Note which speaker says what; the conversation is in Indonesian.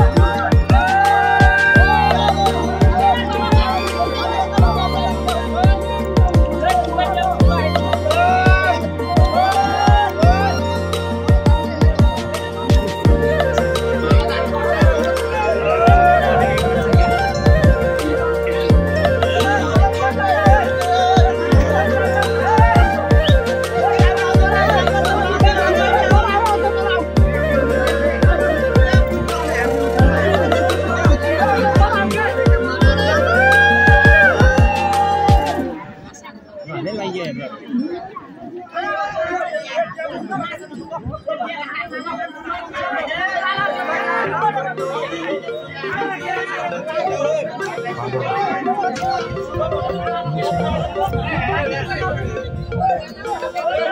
Speaker 1: you. Thank you.